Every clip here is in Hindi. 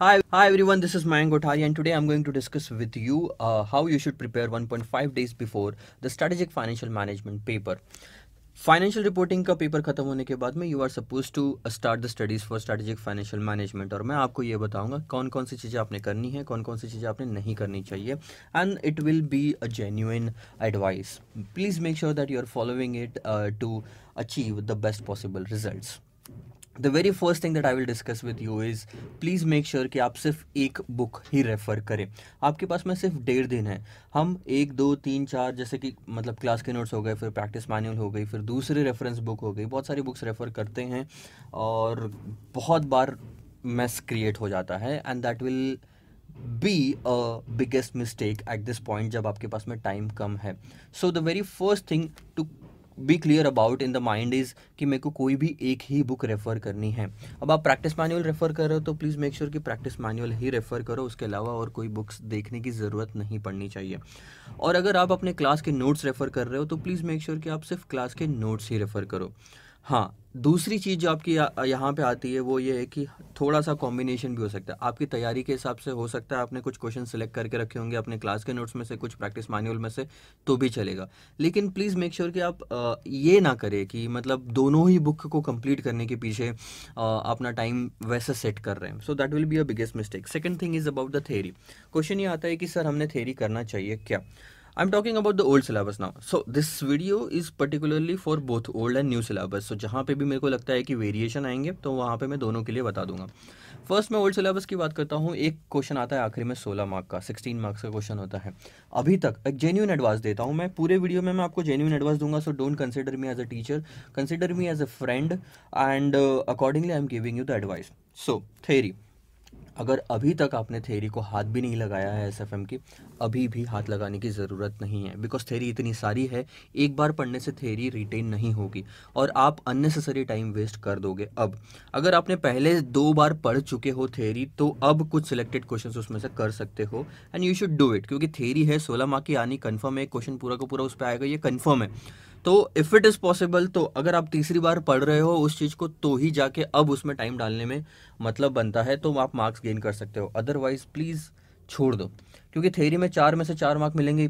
Hi, hi everyone. This is Mayank Kothari, and today I'm going to discuss with you uh, how you should prepare 1.5 days before the strategic financial management paper. Financial reporting का पेपर खत्म होने के बाद में you are supposed to start the studies for strategic financial management और मैं आपको ये बताऊँगा कौन कौन सी चीज़ें आपने करनी है कौन कौन सी चीज़ें आपने नहीं करनी चाहिए and it will be a genuine advice please make sure that you are following it to achieve the best possible results the very first thing that I will discuss with you is please make sure कि आप सिर्फ़ एक बुक ही रेफ़र करें। आपके पास में सिर्फ़ डेढ़ दिन है। हम एक, दो, तीन, चार, जैसे कि मतलब क्लास के नोट्स हो गए, फिर प्रैक्टिस मैनुअल हो गई, फिर दूसरी रेफरेंस बुक हो गई, बहुत सारी बुक्स रेफ़र करते हैं और बहुत बार मेस क्रिएट हो जाता है and that will be a biggest mistake at this point जब आपके पास में टाइम कम है। So the very first thing to be clear about in the mind is कि मेरे को कोई भी एक ही बुक रेफ़र करनी है। अब आप प्रैक्टिस मैनुअल रेफ़र कर रहे हो तो प्लीज़ मेक श्योर कि प्रैक्टिस मैनुअल ही रेफ़र करो, उसके अलावा और कोई बुक्स देखने की ज़रूरत नहीं पड़नी चाहिए। और अगर आप अपने क्लास के नोट्स रेफ़र कर रहे हो तो प्लीज़ मेक श्योर कि आप सिर्फ़ क्लास के नोट्स ही रेफ़र करो। हाँ दूसरी चीज़ जो आपकी यहाँ पे आती है, वो ये है कि थोड़ा सा कॉम्बिनेशन भी हो सकता है। आपकी तैयारी के हिसाब से हो सकता है आपने कुछ क्वेश्चन सेलेक्ट करके रखे होंगे अपने क्लास के नोट्स में से, कुछ प्रैक्टिस मैनुअल में से तो भी चलेगा। लेकिन प्लीज़ मेक श्योर कि आप ये ना करें कि मतलब दोनों ही बुक को कंप्लीट करने के पीछे अपना टाइम वैसे सेट कर रहे हैं। So that will be a biggest mistake second thing is about the theory question ये आता है कि, सर, हमने थेरी करना चाहिए क्या? I'm talking about the old syllabus now. So, this video is particularly for both old and new syllabus. So, जहाँ पे भी मेरे को लगता है कि वेरिएशन आएँगे तो वहाँ पे मैं दोनों के लिए बता दूँगा। फ़र्स्ट मैं ओल्ड सिलेबस की बात करता हूँ। एक क्वेश्चन आता है आखिरी में सोलह मार्क का सिक्सटीन मार्क्स का क्वेश्चन होता है। अभी तक एक जेन्यून एडवाइस देता हूँ मैं। पूरे वीडियो में मैं आपको जेन्यून एडवाइस दूँगा so don't consider me as a teacher consider me as a friend and accordingly I am giving you the advice so theory अगर अभी तक आपने थेरी को हाथ भी नहीं लगाया है एसएफएम की, अभी भी हाथ लगाने की ज़रूरत नहीं है। बिकॉज़ थेरी इतनी सारी है, एक बार पढ़ने से थेरी रिटेन नहीं होगी और आप अननेसेसरी टाइम वेस्ट कर दोगे। अब, अगर आपने पहले दो बार पढ़ चुके हो थेरी तो अब कुछ सिलेक्टेड क्वेश्चन उसमें से कर सकते हो and you should do it क्योंकि थेरी है, सोलह मार्क की आनी कन्फर्म है क्वेश्चन पूरा का पूरा उस पर आएगा, ये कन्फर्म है। तो इफ़ इट इज़ पॉसिबल तो अगर आप तीसरी बार पढ़ रहे हो उस चीज़ को तो ही जाके अब उसमें टाइम डालने में मतलब बनता है तो आप मार्क्स गेन कर सकते हो। अदरवाइज़ प्लीज़ छोड़ दो। क्योंकि थेरी में चार में से चार मार्क मिलेंगे,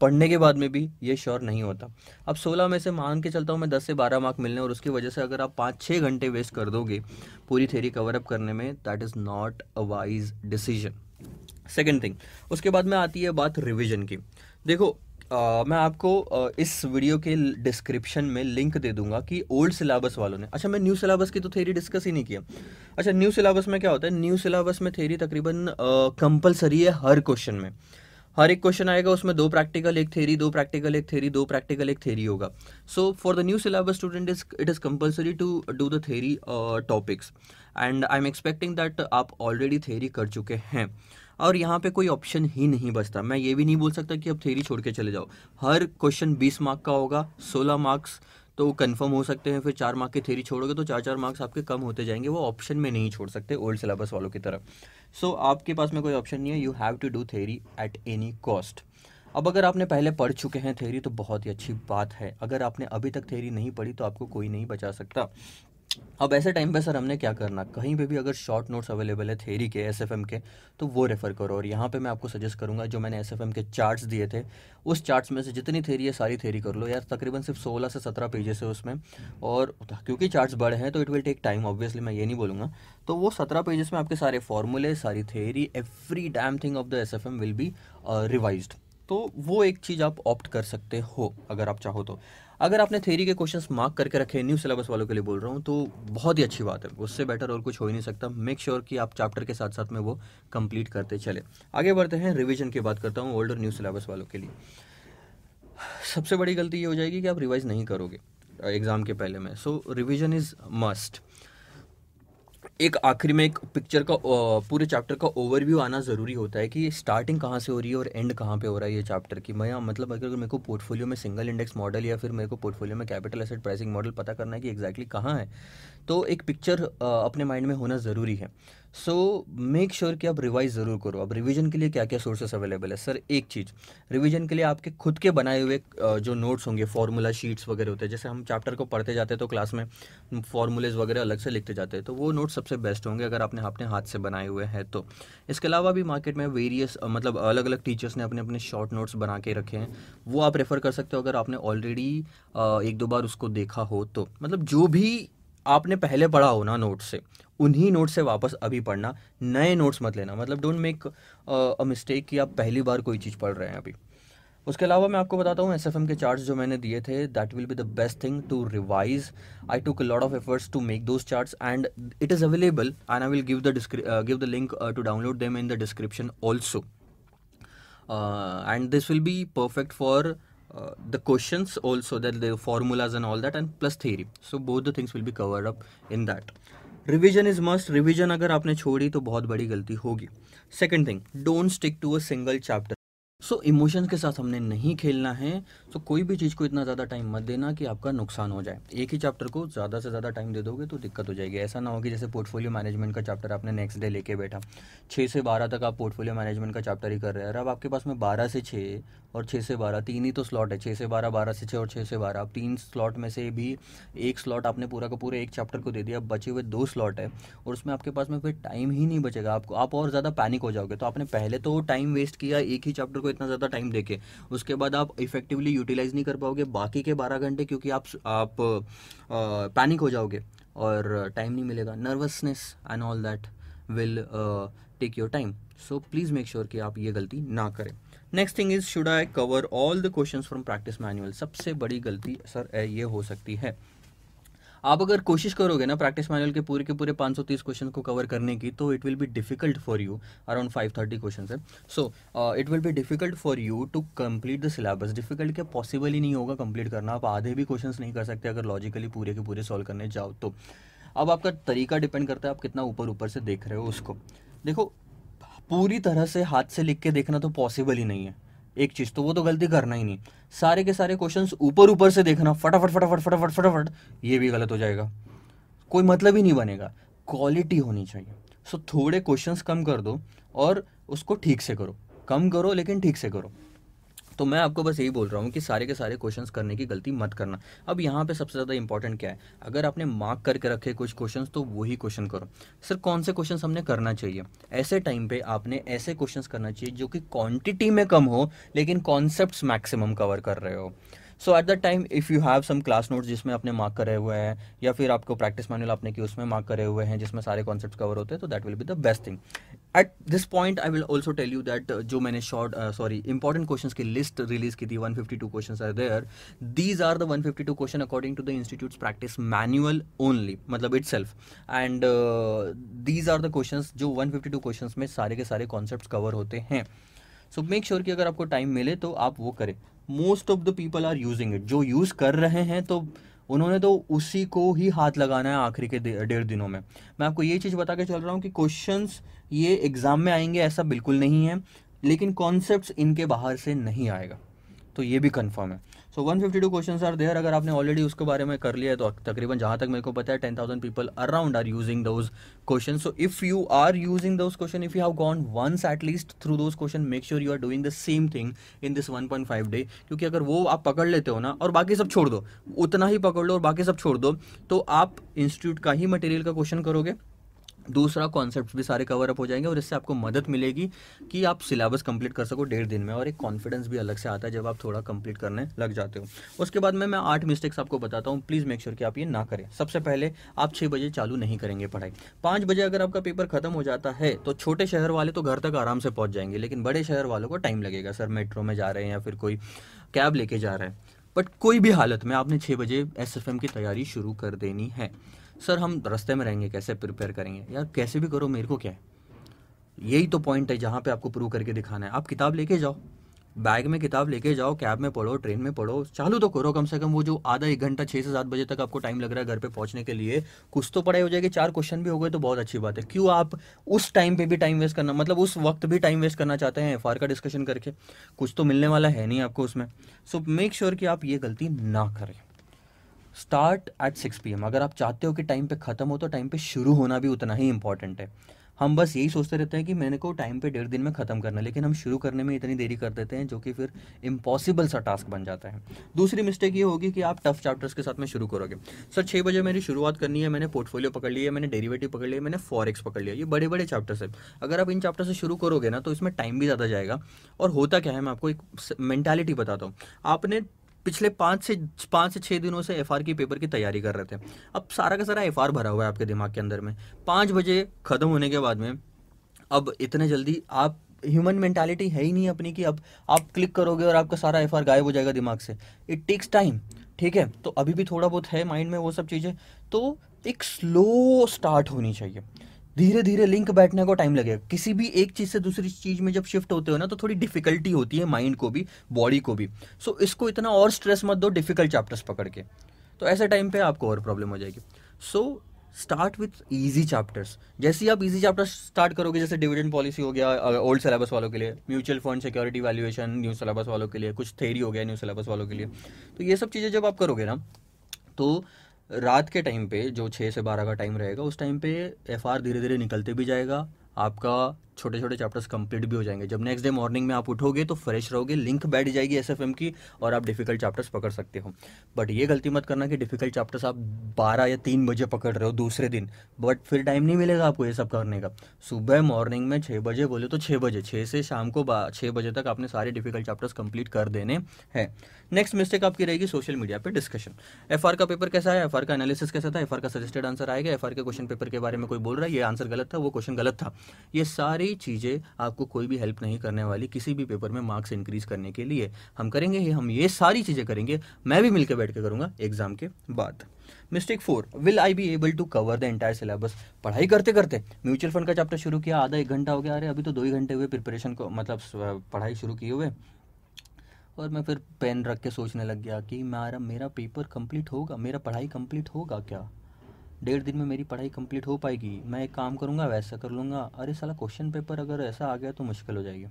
पढ़ने के बाद में भी ये श्योर नहीं होता। अब सोलह में से मान के चलता हूँ मैं, दस से बारह मार्क मिलने और उसकी वजह से अगर आप पाँच छः घंटे वेस्ट कर दोगे, पूरी थेरी कवर अप करने में that is not a wise decision second thing उसके बाद में आती है बात रिविजन की। देखो मैं आपको इस वीडियो के डिस्क्रिप्शन में लिंक दे दूँगा कि ओल्ड सिलेबस वालों ने। अच्छा मैं न्यू सिलेबस की तो थेरी डिस्कस ही नहीं किया। अच्छा न्यू सिलेबस में क्या होता है? न्यू सिलेबस में थेरी तकरीबन कंपलसरी है हर क्वेश्चन में। हर एक क्वेश्चन आएगा, उसमें दो प्रैक्टिकल एक थेरी दो प्रैक्टिकल एक थेरी दो प्रैक्टिकल एक थेरी होगा। So for the new syllabus student is it is compulsory to do the theory topics and I am expecting that आप ऑलरेडी थेरी कर चुके हैं। और यहाँ पे कोई ऑप्शन ही नहीं बचता। मैं ये भी नहीं बोल सकता कि अब थेरी छोड़ के चले जाओ। हर क्वेश्चन बीस मार्क का होगा सोलह मार्क्स तो कंफर्म हो सकते हैं। फिर चार मार्क की थेरी छोड़ोगे तो चार चार मार्क्स आपके कम होते जाएँगे। वो ऑप्शन में नहीं छोड़ सकते ओल्ड सिलेबस वालों की तरफ़ सो so, आपके पास में कोई ऑप्शन नहीं है। You have to do theory at any cost अब अगर आपने पहले पढ़ चुके हैं थेरी तो बहुत ही अच्छी बात है। अगर आपने अभी तक थेरी नहीं पढ़ी तो आपको कोई नहीं बचा सकता। अब ऐसे टाइम पे सर हमने क्या करना? कहीं पे भी अगर शॉर्ट नोट्स अवेलेबल है थेरी के एसएफएम के तो वो रेफ़र करो। और यहाँ पे मैं आपको सजेस्ट करूँगा, जो मैंने एसएफएम के चार्ट्स दिए थे, उस चार्ट्स में से जितनी थेरी है सारी थेरी कर लो। यार, तकरीबन सिर्फ़ सोलह से सत्रह पेजेस है उसमें। और क्योंकि चार्ट्स बड़े हैं तो it will take time obviously मैं ये नहीं बोलूँगा। तो वो सत्रह पेजेस में आपके सारे फॉर्मूले सारी theory every damn thing of the SFM will be revised तो वो एक चीज़ आप ऑप्ट कर सकते हो, अगर आप चाहो तो। अगर आपने थेरी के क्वेश्चंस मार्क करके रखे न्यू सिलेबस वालों के लिए बोल रहा हूँ तो बहुत ही अच्छी बात है। उससे बेटर और कुछ हो ही नहीं सकता। मेक श्योर sure कि आप चैप्टर के साथ साथ में वो कंप्लीट करते चले। आगे बढ़ते हैं रिविजन की बात करता हूँ ओल्डर न्यू सिलेबस वालों के लिए। सबसे बड़ी गलती ये हो जाएगी कि आप रिवाइज नहीं करोगे एग्ज़ाम के पहले में। सो रिविजन इज़ मस्ट एक आखिरी में एक पिक्चर का पूरे चैप्टर का ओवरव्यू आना ज़रूरी होता है कि स्टार्टिंग कहाँ से हो रही है और एंड कहाँ पे हो रहा है ये चैप्टर की। मैं मतलब अगर मेरे को पोर्टफोलियो में सिंगल इंडेक्स मॉडल या फिर मेरे को पोर्टफोलियो में कैपिटल एसेट प्राइसिंग मॉडल पता करना है कि एग्जैक्टली exactly कहाँ है तो एक पिक्चर अपने माइंड में होना ज़रूरी है। सो मेक श्योर कि आप रिवाइज ज़रूर करो। अब रिवीजन के लिए क्या क्या सोर्सेस अवेलेबल है? सर एक चीज़। रिवीजन के लिए आपके खुद के बनाए हुए जो नोट्स होंगे फॉर्मूला शीट्स वगैरह होते हैं। जैसे हम चैप्टर को पढ़ते जाते हैं तो क्लास में फॉर्मूलेज वगैरह अलग से लिखते जाते हैं। तो वो नोट्स सबसे बेस्ट होंगे अगर आपने अपने हाथ से बनाए हुए हैं तो। इसके अलावा भी मार्केट में वेरियस मतलब अलग अलग टीचर्स ने अपने अपने शॉर्ट नोट्स बना के रखे हैं। वो आप रेफ़र कर सकते हो अगर आपने ऑलरेडी एक दो बार उसको देखा हो तो। मतलब जो भी आपने पहले पढ़ा हो ना नोट से, उन्हीं नोट से वापस अभी पढ़ना, नए नोट्स मत लेना मतलब डोंट मेक अ मिस्टेक कि आप पहली बार कोई चीज़ पढ़ रहे हैं अभी। उसके अलावा मैं आपको बताता हूँ एस एफ़ एम के चार्ट्स जो मैंने दिए थे that will be the best thing to revise I took lot of efforts to make those charts and it is available and I will give the give the link to download them in the description also and this will be perfect for uh, the questions also that the formulas and all that and plus theory so both the things will be covered up in that revision is must revision अगर आपने छोड़ी तो बहुत बड़ी गलती होगी second thing don't stick to a single chapter So emotions के साथ हमने नहीं खेलना है तो कोई भी चीज़ को इतना ज़्यादा टाइम मत देना कि आपका नुकसान हो जाए। एक ही चैप्टर को ज़्यादा से ज़्यादा टाइम दे दोगे तो दिक्कत हो जाएगी। ऐसा ना हो कि जैसे पोर्टफोलियो मैनेजमेंट का चैप्टर आपने नेक्स्ट डे लेके बैठा। छः से बारह तक आप पोर्टफोलियो मैनेजमेंट का चैप्टर ही कर रहे हैं। अब आपके पास में बारह से छः और छः से बारह, तीन ही तो स्लॉट है। छः से बारह बारह से छः और छः से बारह। अब तीन स्लॉट में से भी एक स्लॉट आपने पूरा का पूरा एक चैप्टर को दे दिया। अब बचे हुए दो स्लॉट है और उसमें आपके पास में फिर टाइम ही नहीं बचेगा। आपको, आप और ज़्यादा पैनिक हो जाओगे। तो आपने पहले तो टाइम वेस्ट किया, एक ही चैप्टर को इतना ज़्यादा टाइम देके उसके बाद आप इफेक्टिवली यूटिलाइज नहीं कर पाओगे बाकी के बारह घंटे क्योंकि आप आप पैनिक हो जाओगे और टाइम नहीं मिलेगा। Nervousness and all that will take your time so please make sure कि आप ये गलती ना करें। Next thing is should I cover all the question from practice manual सबसे बड़ी गलती सर ये हो सकती है। आप अगर कोशिश करोगे ना प्रैक्टिस मैनुअल के पूरे के पूरे 530 क्वेश्चन को कवर करने की तो it will be difficult for you around 530 question है। So it will be difficult for you to complete the syllabus difficult क्या? पॉसिबल ही नहीं होगा कंप्लीट करना। आप आधे भी क्वेश्चन नहीं कर सकते अगर लॉजिकली पूरे के पूरे सॉल्व करने जाओ तो। अब आपका तरीका डिपेंड करता है आप कितना ऊपर ऊपर से देख रहे हो उसको। देखो, पूरी तरह से हाथ से लिख के देखना तो पॉसिबल ही नहीं है। एक चीज़ तो वो तो गलती करना ही नहीं। सारे के सारे क्वेश्चंस ऊपर ऊपर से देखना, फटाफट फटाफट फटाफट फटाफट, ये भी गलत हो जाएगा। कोई मतलब ही नहीं बनेगा। क्वालिटी होनी चाहिए। सो थोड़े क्वेश्चंस कम कर दो और उसको ठीक से करो। कम करो, लेकिन ठीक से करो। तो मैं आपको बस यही बोल रहा हूँ कि सारे के सारे क्वेश्चंस करने की गलती मत करना। अब यहाँ पे सबसे ज़्यादा इंपॉर्टेंट क्या है? अगर आपने मार्क करके रखे कुछ क्वेश्चंस तो वही क्वेश्चन करो। सर, कौन से क्वेश्चंस हमने करना चाहिए? ऐसे टाइम पे आपने ऐसे क्वेश्चंस करना चाहिए जो कि क्वांटिटी में कम हो, लेकिन कॉन्सेप्ट मैक्सिमम कवर कर रहे हो। So at the time if you have some class notes जिसमें आपने मार्क करे हुए हैं, या फिर आपको प्रैक्टिस मैनुअल आपने की उसमें मार्क करे हुए हैं, जिसमें सारे कॉन्सेप्ट कवर होते हैं तो that will be the best thing at this point I will also tell you that जो मैंने शॉर्ट सॉरी इंपॉर्टेंट क्वेश्चन की लिस्ट रिलीज़ की थी 152 question are there these are the 152 question according to the institute practice manual only मतलब itself and these are the question जो 152 क्वेश्चन में सारे के सारे कॉन्सेप्ट कवर होते हैं. सो मेक श्योर कि अगर आपको टाइम मिले तो आप वो करें. Most of the people are using it जो यूज़ कर रहे हैं तो उन्होंने तो उसी को ही हाथ लगाना है आखिरी के डेढ़ दिनों में। मैं आपको ये चीज़ बता के चल रहा हूँ कि क्वेश्चंस ये एग्ज़ाम में आएँगे ऐसा बिल्कुल नहीं है, लेकिन कॉन्सेप्ट इनके बाहर से नहीं आएगा। तो ये भी कन्फर्म है। So one fifty two question are there अगर आपने ऑलरेडी उसके बारे में कर लिया है तो तकरीबन जहाँ तक मेरे को पता है ten thousand people around are using those question so if you are using those question if you have gone once at least through those question make sure you are doing the same thing in this one point five day क्योंकि अगर वो आप पकड़ लेते हो ना, और बाकी सब छोड़ दो, उतना ही पकड़ लो और बाकी सब छोड़ दो तो आप इंस्टीट्यूट का ही मटेरियल का क्वेश्चन करोगे। दूसरा कॉन्सेप्ट भी सारे कवर अप हो जाएँगे और इससे आपको मदद मिलेगी कि आप सिलेबस कंप्लीट कर सको डेढ़ दिन में और एक कॉन्फिडेंस भी अलग से आता है जब आप थोड़ा कंप्लीट करने लग जाते हो। उसके बाद में मैं आठ मिस्टेक्स आपको बताता हूँ। प्लीज़ मेक श्योर कि आप ये ना करें। सबसे पहले आप छः बजे चालू नहीं करेंगे पढ़ाई। पाँच बजे अगर आपका पेपर खत्म हो जाता है तो छोटे शहर वाले तो घर तक आराम से पहुँच जाएँगे, लेकिन बड़े शहर वालों को टाइम लगेगा। सर मेट्रो में जा रहे हैं या फिर कोई कैब लेके जा रहे हैं। बट कोई भी हालत में आपने छः बजे एसएफएम की तैयारी शुरू कर देनी है। सर, हम रास्ते में रहेंगे, कैसे प्रिपेयर करेंगे? यार कैसे भी करो, मेरे को क्या है? यही तो पॉइंट है जहाँ पे आपको प्रूव करके दिखाना है। आप किताब लेके जाओ। बैग में किताब लेके जाओ कैब में पढ़ो ट्रेन में पढ़ो। चालू तो करो कम से कम वो जो आधा एक घंटा छः से सात बजे तक आपको टाइम लग रहा है घर पे पहुँचने के लिए। कुछ तो पढ़ाई हो जाएगी, चार क्वेश्चन भी हो गए तो बहुत अच्छी बात है। क्यों आप उस टाइम पे भी टाइम वेस्ट करना मतलब उस वक्त भी टाइम वेस्ट करना चाहते हैं एफआर का डिस्कशन करके? कुछ तो मिलने वाला है नहीं आपको उसमें। सो मेक श्योर कि आप ये गलती ना करें। स्टार्ट एट सिक्स पी अगर आप चाहते हो कि टाइम पे ख़त्म हो तो टाइम पे शुरू होना भी उतना ही इंपॉर्टेंट है। हम बस यही सोचते रहते हैं कि मैंने को टाइम पे डेढ़ दिन में ख़त्म करना है, लेकिन हम शुरू करने में इतनी देरी कर देते हैं, जो कि फिर इम्पॉसिबल सा टास्क बन जाता है। दूसरी मिस्टेक ये होगी कि आप टफ चैप्टर्स के साथ में शुरू करोगे। सर छः बजे मेरी शुरुआत करनी है, मैंने पोर्टफोलियो पकड़ लिया मैंने डेरिवेटिव पकड़ लिया, मैंने फॉरेक्स पकड़ लिया। ये बड़े बड़े चैप्टर्स है। अगर आप इन चैप्टर से शुरू करोगे ना तो इसमें टाइम भी ज़्यादा जाएगा। और होता क्या है, मैं आपको एक मैंटेलिटी बताता हूँ। आपने पिछले पाँच से पाँच से छः दिनों से एफआर की पेपर की तैयारी कर रहे थे। अब सारा का सारा एफआर भरा हुआ है आपके दिमाग के अंदर में। पाँच बजे ख़त्म होने के बाद में, अब इतने जल्दी आप ह्यूमन मेंटालिटी है ही नहीं अपनी कि अब आप क्लिक करोगे और आपका सारा एफआर गायब हो जाएगा दिमाग से। इट टेक्स टाइम ठीक है? तो अभी भी थोड़ा बहुत है माइंड में वो सब चीज़ें तो एक स्लो स्टार्ट होनी चाहिए। धीरे धीरे लिंक बैठने को टाइम लगेगा। किसी भी एक चीज़ से दूसरी चीज़ में जब शिफ्ट होते हो ना तो थोड़ी डिफिकल्टी होती है माइंड को भी बॉडी को भी। सो so, इसको इतना और स्ट्रेस मत दो डिफ़िकल्ट चैप्टर्स पकड़ के। तो ऐसे टाइम पे आपको और प्रॉब्लम हो जाएगी। So start with easy chapters जैसे ही आप ईजी चैप्टर्स स्टार्ट करोगे जैसे डिविडेंड पॉलिसी हो गया ओल्ड सिलेबस वालों के लिए mutual fund security valuation new syllabus वालों के लिए कुछ थेरी हो गया न्यू सिलेबस वालों के लिए। तो ये सब चीज़ें जब आप करोगे ना तो रात के टाइम पे, जो छः से बारह का टाइम रहेगा, उस टाइम पे एफ़ धीरे धीरे निकलते भी जाएगा। आपका छोटे छोटे चैप्टर्स कंप्लीट भी हो जाएँगे। जब नेक्स्ट डे मॉर्निंग में आप उठोगे तो फ्रेश रहोगे लिंक बैठ जाएगी एसएफएम की और आप डिफ़िकल्ट चैप्टर्स पकड़ सकते हो। बट ये गलती मत करना कि डिफ़िकल्ट चैप्टर्स आप बारह या तीन बजे पकड़ रहे हो दूसरे दिन। बट फिर टाइम नहीं मिलेगा आपको ये सब करने का। सुबह मॉर्निंग में छः बजे बोले तो छः बजे छः से शाम को छः बजे तक आपने सारे डिफ़िकल्ट चैप्टर्स कंप्लीट कर देने हैं। नेक्स्ट मिस्टेक आपकी रहेगी सोशल मीडिया पे डिस्कशन एफआर का पेपर कैसा है? एफ़ का एनालिसिस कैसा था? एफ़ का सजेस्टेड आंसर आएगा? एफ़ के क्वेश्चन पेपर के बारे में कोई बोल रहा है? ये आंसर गलत था, वो क्वेश्चन गलत था। ये सारी चीज़ें आपको कोई भी हेल्प नहीं करने वाली किसी भी पेपर में मार्क्स इंक्रीज करने के लिए। हम करेंगे ही हम ये सारी चीज़ें करेंगे। मैं भी मिलकर बैठ के करूँगा एग्ज़ाम के बाद। Mistake four will I be able to cover the entire syllabus पढ़ाई करते करते म्यूचुअल फंड का चैप्टर शुरू किया, आधा एक घंटा हो गया। अरे, अभी तो दो ही घंटे हुए प्रिपरेशन को मतलब पढ़ाई शुरू किए हुए। और मैं फिर पेन रख के सोचने लग गया कि मेरा मेरा पेपर कंप्लीट होगा, मेरा पढ़ाई कंप्लीट होगा क्या? डेढ़ दिन में मेरी पढ़ाई कंप्लीट हो पाएगी, मैं एक काम करूँगा, वैसा कर लूँगा। अरे साला क्वेश्चन पेपर अगर ऐसा आ गया तो मुश्किल हो जाएगी।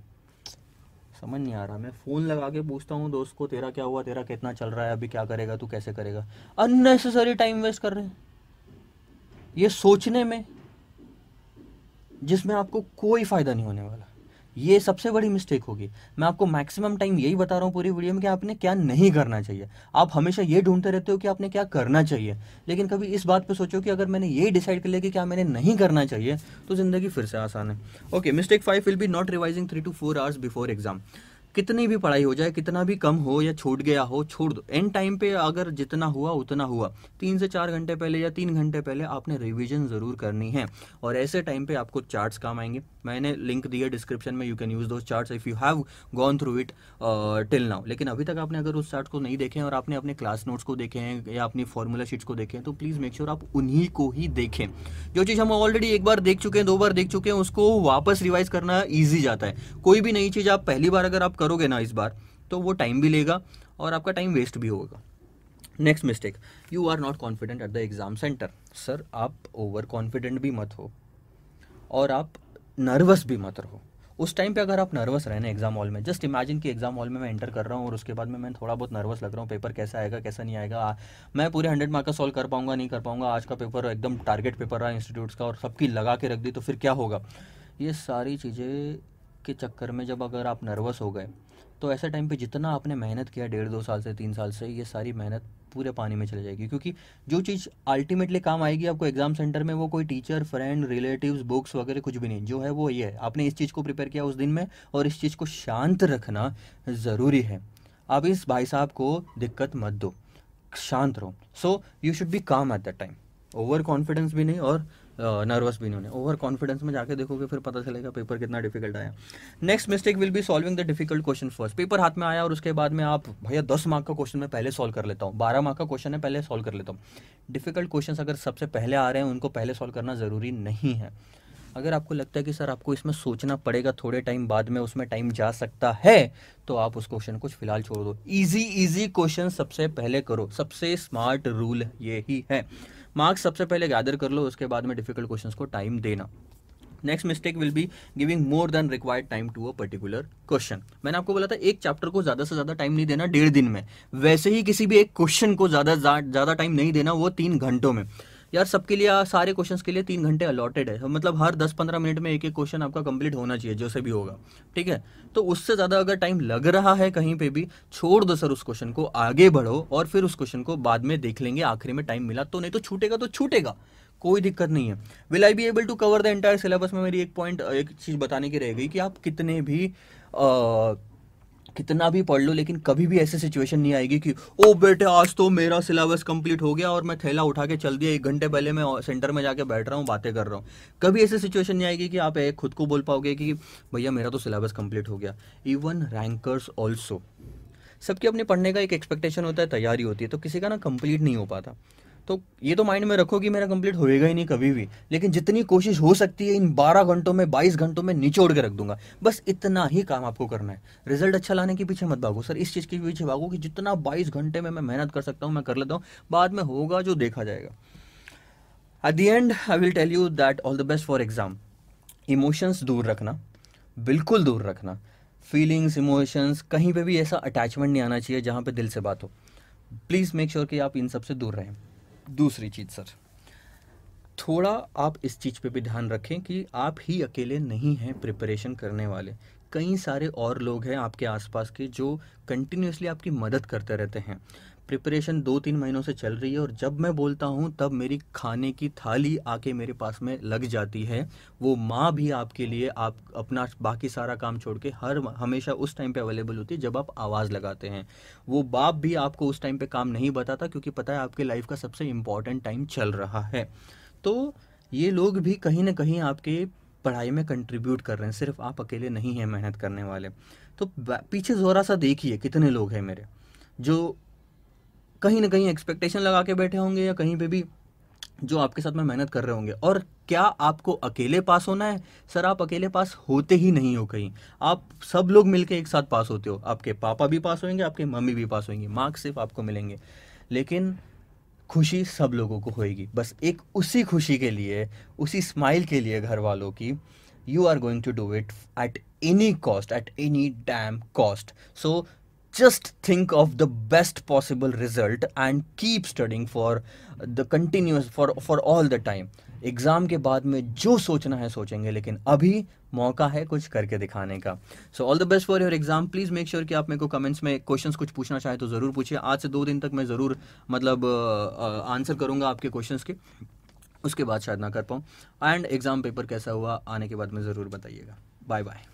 समझ नहीं आ रहा, मैं फ़ोन लगा के पूछता हूँ, दोस्त को तेरा क्या हुआ? तेरा कितना चल रहा है? अभी क्या करेगा? तू कैसे करेगा? अननेसेसरी टाइम वेस्ट कर रहे हैं। ये सोचने में, जिसमें आपको कोई फ़ायदा नहीं होने वाला। ये सबसे बड़ी मिस्टेक होगी। मैं आपको मैक्सिमम टाइम यही बता रहा हूँ पूरी वीडियो में कि आपने क्या नहीं करना चाहिए। आप हमेशा ये ढूंढते रहते हो कि आपने क्या करना चाहिए। लेकिन कभी इस बात पे सोचो कि अगर मैंने यही डिसाइड कर लिया कि क्या मैंने नहीं करना चाहिए तो ज़िंदगी फिर से आसान है। Okay mistake five will be not revising three to four hours before exam कितनी भी पढ़ाई हो जाए, कितना भी कम हो या छूट गया हो, छोड़ दो। एंड टाइम पे अगर जितना हुआ, उतना हुआ। तीन से चार घंटे पहले या तीन घंटे पहले आपने रिविजन ज़रूर करनी है। और ऐसे टाइम पे आपको चार्ट्स काम आएँगे। मैंने लिंक दिया डिस्क्रिप्शन में यू कैन यूज़ दो charts if you have gone through it till now लेकिन अभी तक आपने अगर उस चार्ट को नहीं देखे और आपने अपने क्लास नोट्स को देखे हैं या अपनी फॉर्मूला शीट्स को देखे हैं तो प्लीज़ मेक श्योर आप उन्हीं को ही देखें। जो चीज़ हम ऑलरेडी एक बार देख चुके हैं, दो बार देख चुके हैं, उसको वापस रिवाइज करना ईजी जाता है। कोई भी नई चीज़ आप पहली बार अगर आप करोगे ना इस बार तो वो टाइम भी लेगा और आपका टाइम वेस्ट भी होगा। Next mistake you are not confident at the exam centre sir आप ओवर कॉन्फिडेंट भी मत हो और आप नर्वस भी मत रहो। उस टाइम पे अगर आप नर्वस रहे एग्ज़ाम हॉल में जस्ट इमेजिन कि एग्ज़ाम हॉल में मैं एंटर कर रहा हूँ और उसके बाद में मैं थोड़ा बहुत नर्वस लग रहा हूँ पेपर कैसा आएगा, कैसा नहीं आएगा मैं पूरे हंड्रेड मार्क का सॉल्व कर पाऊँगा, नहीं कर पाऊँगा, आज का पेपर एकदम टारगेट पेपर रहा इंस्टीट्यूट्स का और सबकी लगा के रख दी तो फिर क्या होगा? ये सारी चीज़ें के चक्कर में जब अगर आप नर्वस हो गए तो ऐसे टाइम पे जितना आपने मेहनत किया, डेढ़ दो साल से, तीन साल से, ये सारी मेहनत पूरे पानी में चले जाएगी। क्योंकि जो चीज़ अल्टीमेटली काम आएगी आपको एग्ज़ाम सेंटर में, वो कोई टीचर फ्रेंड रिलेटिव्स बुक्स वगैरह कुछ भी नहीं। जो है वो ये है। आपने इस चीज़ को प्रिपेयर किया उस दिन में और इस चीज़ को शांत रखना ज़रूरी है। आप इस भाई साहब को दिक्कत मत दो। शांत रहो। So you should be calm at that time over confidence भी नहीं और नर्वस भी नहीं होने। ओवर कॉन्फिडेंस में जाके देखोगे फिर पता चलेगा पेपर कितना डिफ़िकल्ट आया। Next mistake will be solving the difficult question first paper हाथ में आया और उसके बाद में आप, भैया, दस मार्क का क्वेश्चन मैं पहले सॉल्व कर लेता हूँ। बारह मार्क का क्वेश्चन है, पहले सॉल्व कर लेता हूँ। डिफ़िकल्ट क्वेश्चन अगर सबसे पहले आ रहे हैं, उनको पहले सॉल्व करना ज़रूरी नहीं है। अगर आपको लगता है कि सर आपको इसमें सोचना पड़ेगा, थोड़े टाइम बाद में उसमें टाइम जा सकता है तो आप उस क्वेश्चन को फ़िलहाल छोड़ दो। इजी इजी क्वेश्चन सबसे पहले करो। सबसे स्मार्ट रूल ये ही है। मार्क्स सबसे पहले गैदर कर लो, उसके बाद में डिफ़िकल्ट क्वेश्चन को टाइम देना। Next mistake will be giving more than required time to a particular question मैंने आपको बोला था, एक चैप्टर को ज़्यादा से ज़्यादा टाइम नहीं देना डेढ़ दिन में। वैसे ही किसी भी एक क्वेश्चन को ज़्यादा ज़्यादा टाइम नहीं देना वो तीन घंटों में। यार सबके लिए सारे क्वेश्चंस के लिए तीन घंटे अलॉटेड है। मतलब हर दस पंद्रह मिनट में एक एक क्वेश्चन आपका कंप्लीट होना चाहिए जो से भी होगा। ठीक है? तो उससे ज़्यादा अगर टाइम लग रहा है कहीं पे भी छोड़ दो सर उस क्वेश्चन को आगे बढ़ो और फिर उस क्वेश्चन को बाद में देख लेंगे आखिरी में टाइम मिला तो। नहीं तो छूटेगा तो छूटेगा कोई दिक्कत नहीं है। Will I be able to cover the entire syllabus में मेरी एक पॉइंट एक चीज़ बताने की रह गई कि आप कितने भी आ, कितना भी पढ़ लो, लेकिन कभी भी ऐसी सिचुएशन नहीं आएगी कि, ओ बेटे, आज तो मेरा सिलेबस कंप्लीट हो गया और मैं थैला उठा के चल दिया, एक घंटे पहले मैं सेंटर में जाके बैठ रहा हूँ, बातें कर रहा हूँ। कभी ऐसी सिचुएशन नहीं आएगी कि आप एक खुद को बोल पाओगे कि, भैया, मेरा तो सिलेबस कंप्लीट हो गया। इवन रैंकर्स ऑल्सो सबके अपने पढ़ने का एक एक्सपेक्टेशन होता है, तैयारी होती है तो किसी का ना कंप्लीट नहीं हो पाता। तो ये तो माइंड में रखो कि मेरा कंप्लीट होएगा ही नहीं कभी भी। लेकिन जितनी कोशिश हो सकती है, इन 12 घंटों में 22 घंटों में निचोड़ के रख दूँगा। बस इतना ही काम आपको करना है। रिज़ल्ट अच्छा लाने के पीछे मत भागो। सर, इस चीज़ के पीछे भागो कि जितना 22 घंटे में मैं मेहनत कर सकता हूँ, मैं कर लेता हूँ। बाद में होगा जो देखा जाएगा। At the end I will tell you that all the best for exam emotions दूर रखना। बिल्कुल दूर रखना। फीलिंग्स इमोशंस कहीं पे भी ऐसा अटैचमेंट नहीं आना चाहिए जहाँ पे दिल से बात हो। प्लीज़ मेक श्योर कि आप इन सबसे दूर रहें। दूसरी चीज़, सर। थोड़ा आप इस चीज़ पे भी ध्यान रखें कि आप ही अकेले नहीं हैं प्रिपरेशन करने वाले। कई सारे और लोग हैं आपके आसपास के जो कंटिन्यूसली आपकी मदद करते रहते हैं। प्रिपरेशन दो तीन महीनों से चल रही है और जब मैं बोलता हूँ, तब मेरी खाने की थाली आके मेरे पास में लग जाती है। वो माँ भी आपके लिए आप अपना बाकी सारा काम छोड़ के हर हमेशा उस टाइम पे अवेलेबल होती है जब आप आवाज़ लगाते हैं। वो बाप भी आपको उस टाइम पे काम नहीं बताता क्योंकि पता है आपके लाइफ का सबसे इंपॉर्टेंट टाइम चल रहा है। तो ये लोग भी कहीं ना कहीं आपके पढ़ाई में कंट्रीब्यूट कर रहे हैं, सिर्फ़ आप अकेले नहीं हैं मेहनत करने वाले। तो पीछे ज़ोरा सा देखिए कितने लोग हैं मेरे, जो कहीं ना कहीं एक्सपेक्टेशन लगा के बैठे होंगे या कहीं पे भी जो आपके साथ में मेहनत कर रहे होंगे। और क्या आपको अकेले पास होना है? सर, आप अकेले पास होते ही नहीं हो कहीं। आप सब लोग मिलके एक साथ पास होते हो। आपके पापा भी पास होंगे आपके मम्मी भी पास होंगे मार्क्स सिर्फ़ आपको मिलेंगे। लेकिन खुशी सब लोगों को होएगी। बस एक उसी खुशी के लिए, उसी स्माइल के लिए घर वालों की you are going to do it at any cost at any damn cost so just think of the best possible result and keep studying for the continuous, for for all the time. Exam के बाद में जो सोचना है सोचेंगे, लेकिन अभी मौका है कुछ करके दिखाने का। So all the best for your exam please make sure कि आप मेरे को कमेंट्स में क्वेश्चंस कुछ पूछना चाहें तो ज़रूर पूछिए। आज से दो दिन तक मैं ज़रूर मतलब आंसर करूँगा आपके क्वेश्चंस के। उसके बाद शायद ना कर पाऊँ। एंड एग्ज़ाम पेपर कैसा हुआ, आने के बाद में ज़रूर बताइएगा। Bye bye